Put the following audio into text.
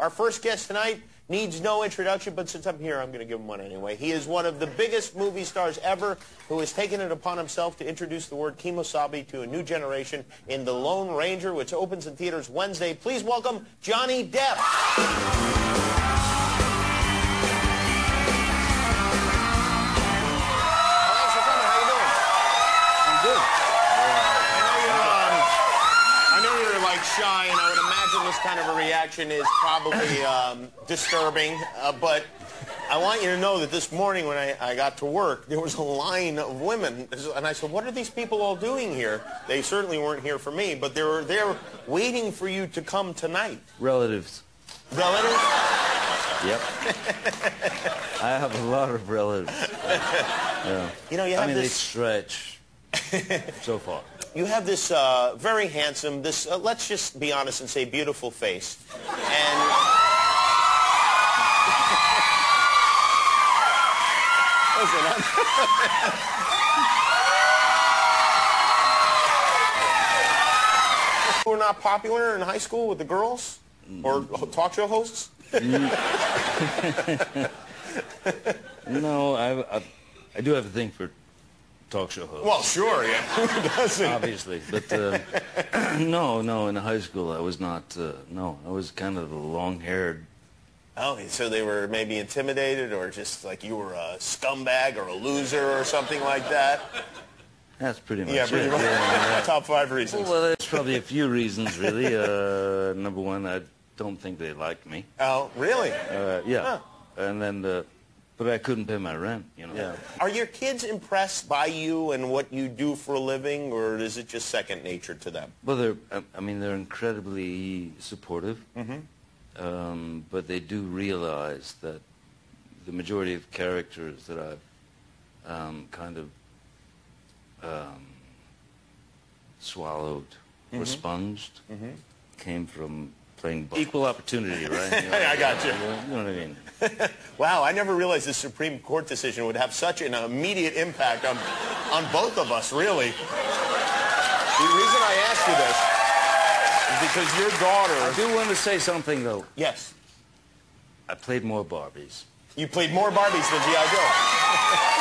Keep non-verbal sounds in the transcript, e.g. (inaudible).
Our first guest tonight needs no introduction, but since I'm here, I'm going to give him one anyway. He is one of the biggest movie stars ever who has taken it upon himself to introduce the word Kemosabe to a new generation in The Lone Ranger, which opens in theaters Wednesday. Please welcome Johnny Depp. Thanks for coming. How you doing? I'm good. I know you're, um, I know you're like shy, and I would this kind of a reaction is probably um, disturbing. Uh, but I want you to know that this morning when I, I got to work, there was a line of women, and I said, "What are these people all doing here?" They certainly weren't here for me, but they were there waiting for you to come tonight. Relatives. Relatives? Yep. (laughs) I have a lot of relatives. (laughs) Yeah. You know, you I have mean, they stretch (laughs) so far. You have this uh, very handsome, this uh, let's just be honest and say beautiful face, and. Listen, (laughs) are not popular in high school with the girls or talk show hosts? (laughs) No, I, I, I do have a thing for talk show hosts, Well, sure, yeah. (laughs) Who doesn't? obviously. But uh, (clears throat) no, no, in high school I was not, uh, no, I was kind of the long-haired. Oh, so they were maybe intimidated or just like you were a scumbag or a loser or something like that? That's pretty much Yeah, it. much. Yeah, yeah. (laughs) Top five reasons. Well, there's probably a few reasons, really. Uh, number one, I don't think they liked me. Oh, really? Uh, yeah. Huh. And then, uh, but I couldn't pay my rent, you know. Yeah. Are your kids impressed by you and what you do for a living, or is it just second nature to them? Well, they're, I- mean, they're incredibly supportive, um, but they do realize that the majority of characters that I've um, kind of um, swallowed or sponged came from playing ball. equal opportunity, right? (laughs) You know, I got you. You know what I mean? (laughs) Wow, I never realized the Supreme Court decision would have such an immediate impact on, on both of us, really. The reason I asked you this is because your daughter... I do want to say something though. Yes, I played more Barbies. you played more Barbies than G.I. Joe. (laughs)